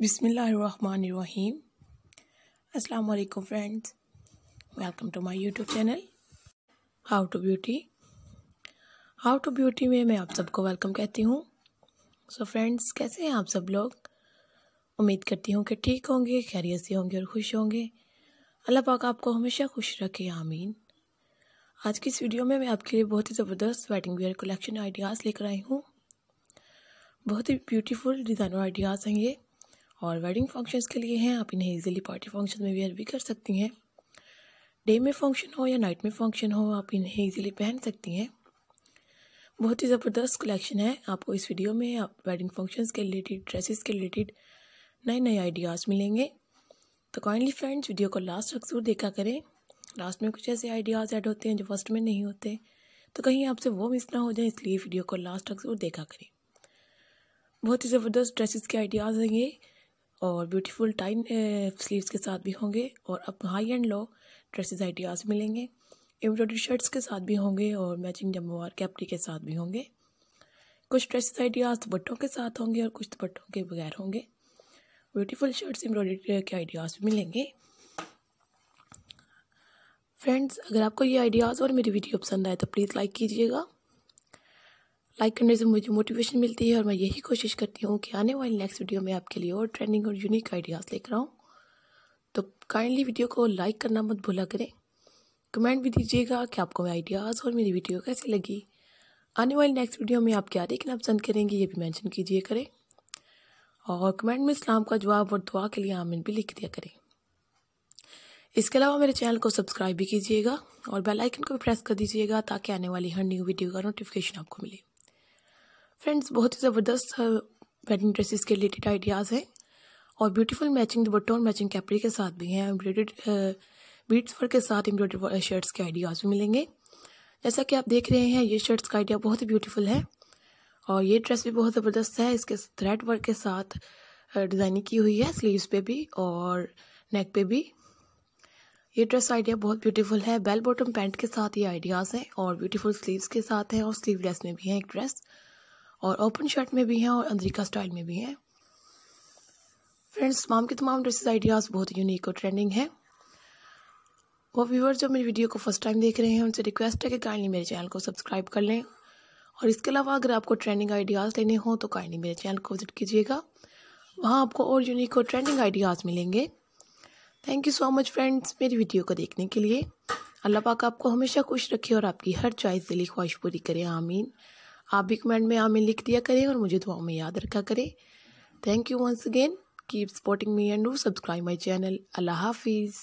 बिसमीम अस्सलाम वालेकुम friends. Welcome to my YouTube channel, how to beauty. How to beauty में मैं आप सबको वेलकम कहती हूँ। सो फ्रेंड्स, कैसे हैं आप सब लोग? उम्मीद करती हूँ कि ठीक होंगे, खैरियत से होंगे और खुश होंगे। अल्लाह पाक आपको हमेशा खुश रखे, आमीन। आज की इस वीडियो में मैं आपके लिए बहुत ही ज़बरदस्त वेडिंग वेयर कलेक्शन आइडियाज़ लेकर आई हूँ। बहुत ही ब्यूटीफुल डिज़ाइनर आइडियाज़ हैं ये। और वेडिंग फ़ंक्शंस के लिए हैं। आप इन्हें इजीली पार्टी फ़ंक्शन में वेयर भी कर सकती हैं। डे में फ़ंक्शन हो या नाइट में फ़ंक्शन हो, आप इन्हें इजीली पहन सकती हैं। बहुत ही ज़बरदस्त कलेक्शन है। आपको इस वीडियो में आप वेडिंग फ़ंक्शंस के रिलेटेड ड्रेसेस के रिलेटेड नए नए आइडियाज़ मिलेंगे। तो काइंडली फ्रेंड्स वीडियो को लास्ट तक ज़रूर देखा करें। लास्ट में कुछ ऐसे आइडियाज़ ऐड होते हैं जो फ़र्स्ट में नहीं होते। तो कहीं आपसे वो मिस ना हो जाए, इसलिए वीडियो को लास्ट तक ज़रूर देखा करें। बहुत ही ज़बरदस्त ड्रेसेस के आइडियाज़ हैं ये। और ब्यूटीफुल टाइन स्लीव्स के साथ भी होंगे और अब high and low dresses ideas मिलेंगे। एम्ब्रॉयडरी शर्ट्स के साथ भी होंगे और मैचिंग जम्मोवार कैप्री के साथ भी होंगे। कुछ ड्रेसेस आइडियाज़ दुपट्टों के साथ होंगे और कुछ दुपट्टों के बगैर होंगे। ब्यूटीफुल शर्ट्स एम्ब्रॉयडरी के आइडियाज़ भी मिलेंगे। फ्रेंड्स अगर आपको ये आइडियाज़ और मेरी वीडियो पसंद आए तो प्लीज़ लाइक कीजिएगा। लाइक करने से मुझे मोटिवेशन मिलती है और मैं यही कोशिश करती हूँ कि आने वाली नेक्स्ट वीडियो में आपके लिए और ट्रेंडिंग और यूनिक आइडियाज़ लेकर आऊँ। तो काइंडली वीडियो को लाइक करना मत भूला करें। कमेंट भी दीजिएगा कि आपको मेरे आइडियाज़ और मेरी वीडियो कैसी लगी। आने वाली नेक्स्ट वीडियो में आप क्या देखना पसंद करेंगे, ये भी मैंशन कीजिए करें। और कमेंट में इस्लाम का जवाब और दुआ के लिए आमिन भी लिख दिया करें। इसके अलावा मेरे चैनल को सब्सक्राइब भी कीजिएगा और बेल आइकन को भी प्रेस कर दीजिएगा ताकि आने वाली हर न्यू वीडियो का नोटिफिकेशन आपको मिले। फ्रेंड्स बहुत ही ज़बरदस्त वेडिंग ड्रेसेस के रिलेटेड आइडियाज़ हैं और ब्यूटीफुल मैचिंग दुपट्टों और मैचिंग कैपरी के साथ भी हैं। एम्ब्रॉयड बीट्स वर्क के साथ एम्ब्रॉयडरी शर्ट्स के आइडियाज़ भी मिलेंगे। जैसा कि आप देख रहे हैं, ये शर्ट्स का आइडिया बहुत ही ब्यूटीफुल है और ये ड्रेस भी बहुत ज़बरदस्त है। इसके थ्रेड वर्क के साथ डिज़ाइनिंग की हुई है स्लीव्स पे भी और नेक पे भी। ये ड्रेस आइडिया बहुत ब्यूटीफुल है। बेल बॉटम पैंट के साथ ये आइडियाज़ हैं और ब्यूटीफुल स्लीव्स के साथ हैं और स्लीवलेस में भी है एक ड्रेस और ओपन शर्ट में भी हैं और अंदरिका स्टाइल में भी हैं। फ्रेंड्स तमाम के तमाम ड्रेसेस आइडियाज़ बहुत यूनिक और ट्रेंडिंग है। वो व्यूअर्स जो मेरी वीडियो को फ़र्स्ट टाइम देख रहे हैं, उनसे रिक्वेस्ट है कि काइंडली मेरे चैनल को सब्सक्राइब कर लें। और इसके अलावा अगर आपको ट्रेंडिंग आइडियाज़ लेने हों तो काइंडली मेरे चैनल को विज़िट कीजिएगा। वहाँ आपको और यूनिक और ट्रेंडिंग आइडियाज़ मिलेंगे। Thank you so much friends मेरी वीडियो को देखने के लिए। अल्लाह पाक आपको हमेशा खुश रखे और आपकी हर चॉइस दिली ख्वाहिश पूरी करे, आमीन। आप भी कमेंट में हमें लिख दिया करें और मुझे दुआ में याद रखा करें। Thank you once again keep supporting me and do subscribe my channel अल्लाह हाफिज़।